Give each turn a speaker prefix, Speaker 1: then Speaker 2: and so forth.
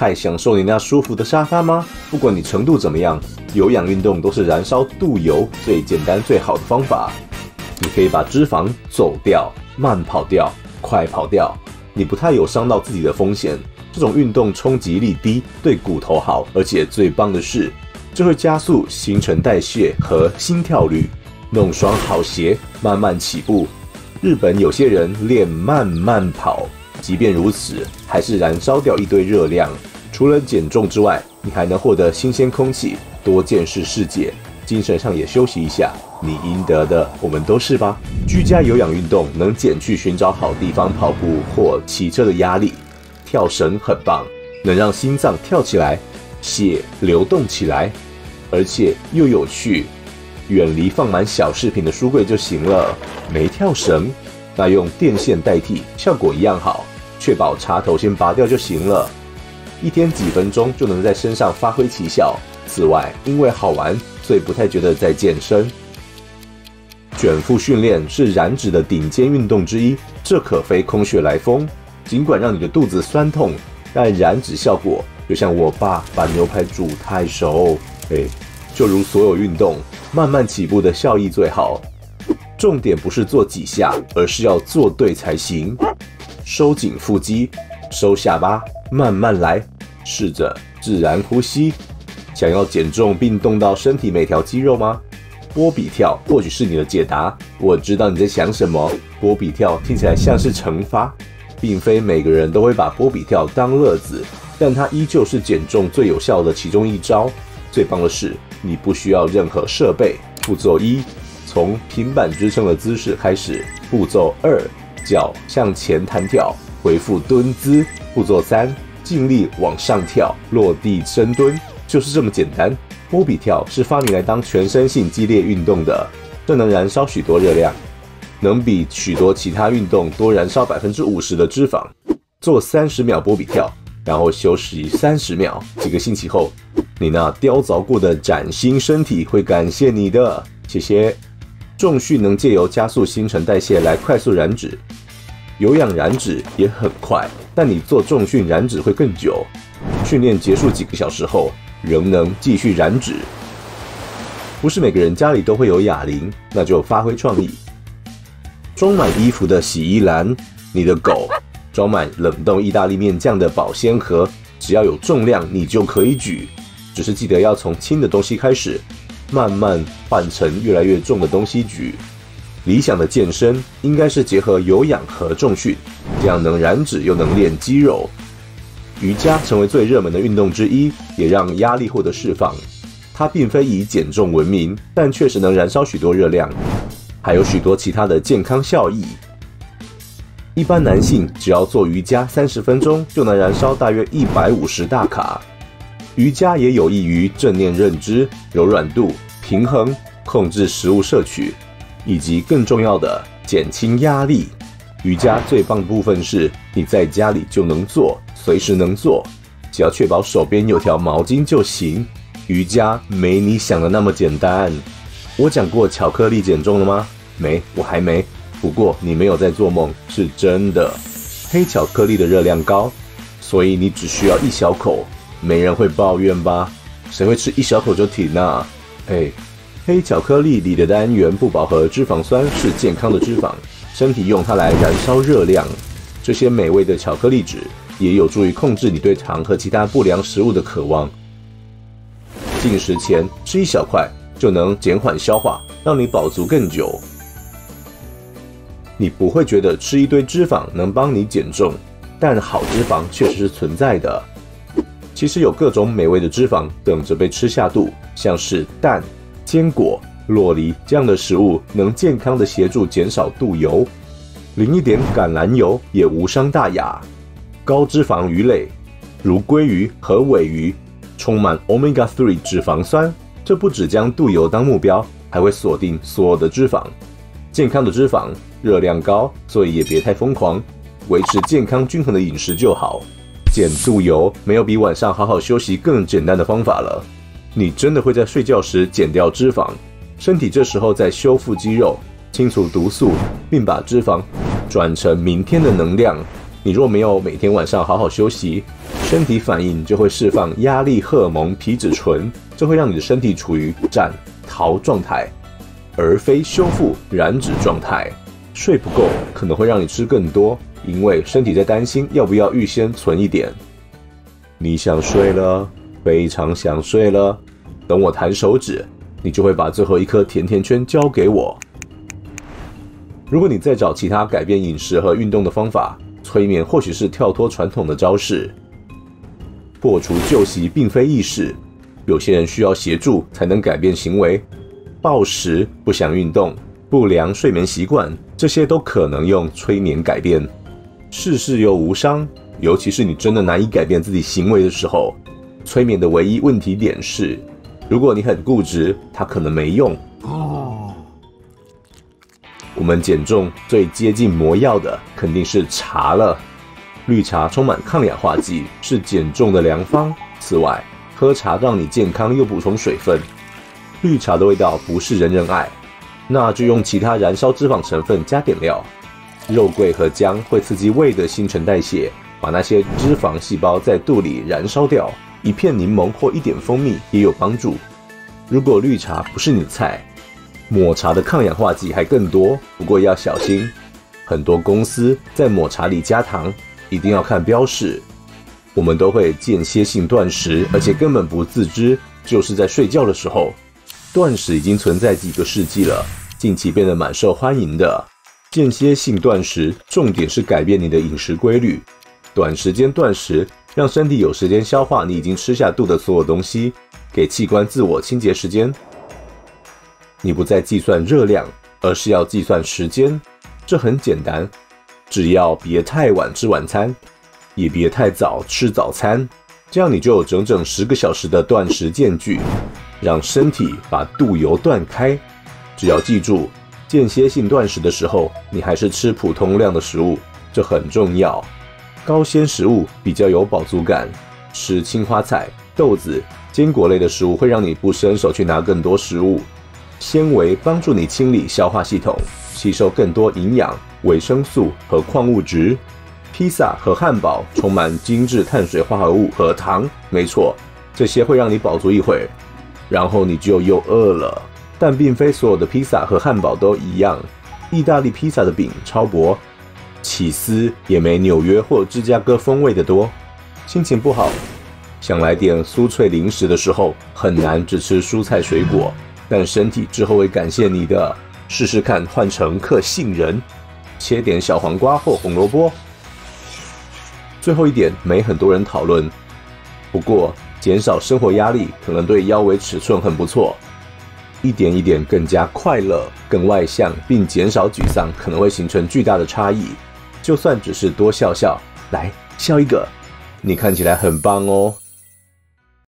Speaker 1: 太享受你那舒服的沙发吗？不管你程度怎么样，有氧运动都是燃烧肚油最简单最好的方法。你可以把脂肪走掉，慢跑掉，快跑掉，你不太有伤到自己的风险。这种运动冲击力低，对骨头好，而且最棒的是，这会加速新陈代谢和心跳率。弄双好鞋，慢慢起步。日本有些人练慢慢跑，即便如此，还是燃烧掉一堆热量。除了减重之外，你还能获得新鲜空气，多见识世界，精神上也休息一下。你应得的，我们都是吧？居家有氧运动能减去寻找好地方跑步或骑车的压力。跳绳很棒，能让心脏跳起来，血流动起来，而且又有趣。远离放满小饰品的书柜就行了。没跳绳，那用电线代替，效果一样好。确保插头先拔掉就行了。一天几分钟就能在身上发挥奇效。此外，因为好玩，所以不太觉得在健身。卷腹训练是燃脂的顶尖运动之一，这可非空穴来风。尽管让你的肚子酸痛，但燃脂效果就像我爸把牛排煮太熟。哎，就如所有运动，慢慢起步的效益最好。重点不是做几下，而是要做对才行。收紧腹肌，收下巴，慢慢来，试着自然呼吸。想要减重并动到身体每条肌肉吗？波比跳或许是你的解答。我知道你在想什么。波比跳听起来像是惩罚。并非每个人都会把波比跳当乐子，但它依旧是减重最有效的其中一招。最棒的是，你不需要任何设备。步骤一，从平板支撑的姿势开始。步骤二，脚向前弹跳，恢复蹲姿。步骤三，尽力往上跳，落地深蹲。就是这么简单。波比跳是发明来当全身性激烈运动的，这能燃烧许多热量。能比许多其他运动多燃烧百分之五十的脂肪。做三十秒波比跳，然后休息三十秒。几个星期后，你那雕凿过的崭新身体会感谢你的。谢谢。重训能借由加速新陈代谢来快速燃脂，有氧燃脂也很快，但你做重训燃脂会更久。训练结束几个小时后，仍能继续燃脂。不是每个人家里都会有哑铃，那就发挥创意。装满衣服的洗衣篮，你的狗装满冷冻意大利面酱的保鲜盒，只要有重量你就可以举，只是记得要从轻的东西开始，慢慢换成越来越重的东西举。理想的健身应该是结合有氧和重训，这样能燃脂又能练肌肉。瑜伽成为最热门的运动之一，也让压力获得释放。它并非以减重闻名，但确实能燃烧许多热量。还有许多其他的健康效益。一般男性只要做瑜伽三十分钟，就能燃烧大约一百五十大卡。瑜伽也有益于正念认知、柔软度、平衡、控制食物摄取，以及更重要的减轻压力。瑜伽最棒的部分是，你在家里就能做，随时能做，只要确保手边有条毛巾就行。瑜伽没你想的那么简单。我讲过巧克力减重了吗？没，我还没。不过你没有在做梦，是真的。黑巧克力的热量高，所以你只需要一小口，没人会抱怨吧？谁会吃一小口就停啊？哎，黑巧克力里的单元不饱和脂肪酸是健康的脂肪，身体用它来燃烧热量。这些美味的巧克力脂也有助于控制你对糖和其他不良食物的渴望。进食前吃一小块。就能减缓消化，让你饱足更久。你不会觉得吃一堆脂肪能帮你减重，但好脂肪确实是存在的。其实有各种美味的脂肪等着被吃下肚，像是蛋、坚果、洛梨这样的食物，能健康的协助减少肚油。淋一点橄榄油也无伤大雅。高脂肪鱼类，如鲑鱼和尾鱼，充满 omega three 脂肪酸。这不只将肚油当目标，还会锁定所有的脂肪。健康的脂肪热量高，所以也别太疯狂，维持健康均衡的饮食就好。减肚油没有比晚上好好休息更简单的方法了。你真的会在睡觉时减掉脂肪，身体这时候在修复肌肉、清除毒素，并把脂肪转成明天的能量。你若没有每天晚上好好休息，身体反应就会释放压力荷尔蒙皮质醇，这会让你的身体处于战逃状态，而非修复燃脂状态。睡不够可能会让你吃更多，因为身体在担心要不要预先存一点。你想睡了，非常想睡了，等我弹手指，你就会把最后一颗甜甜圈交给我。如果你再找其他改变饮食和运动的方法，催眠或许是跳脱传统的招式。破除旧习并非易事，有些人需要协助才能改变行为。暴食、不想运动、不良睡眠习惯，这些都可能用催眠改变。事事又无伤，尤其是你真的难以改变自己行为的时候，催眠的唯一问题点是，如果你很固执，它可能没用。哦。我们减重最接近魔药的肯定是茶了。绿茶充满抗氧化剂，是减重的良方。此外，喝茶让你健康又补充水分。绿茶的味道不是人人爱，那就用其他燃烧脂肪成分加点料。肉桂和姜会刺激胃的新陈代谢，把那些脂肪细胞在肚里燃烧掉。一片柠檬或一点蜂蜜也有帮助。如果绿茶不是你的菜，抹茶的抗氧化剂还更多，不过要小心。很多公司在抹茶里加糖。一定要看标示。我们都会间歇性断食，而且根本不自知，就是在睡觉的时候。断食已经存在几个世纪了，近期变得蛮受欢迎的。间歇性断食重点是改变你的饮食规律，短时间断食让身体有时间消化你已经吃下肚的所有东西，给器官自我清洁时间。你不再计算热量，而是要计算时间，这很简单。只要别太晚吃晚餐，也别太早吃早餐，这样你就有整整十个小时的断食间距，让身体把肚油断开。只要记住，间歇性断食的时候，你还是吃普通量的食物，这很重要。高纤食物比较有饱足感，吃青花菜、豆子、坚果类的食物会让你不伸手去拿更多食物。纤维帮助你清理消化系统，吸收更多营养。维生素和矿物质，披萨和汉堡充满精致碳水化合物和糖，没错，这些会让你饱足一会，然后你就又饿了。但并非所有的披萨和汉堡都一样，意大利披萨的饼超薄，起司也没纽约或芝加哥风味的多。心情不好，想来点酥脆零食的时候，很难只吃蔬菜水果，但身体之后会感谢你的。试试看换成克杏仁。切点小黄瓜或红萝卜。最后一点没很多人讨论，不过减少生活压力可能对腰围尺寸很不错。一点一点更加快乐、更外向，并减少沮丧，可能会形成巨大的差异。就算只是多笑笑，来笑一个，你看起来很棒哦。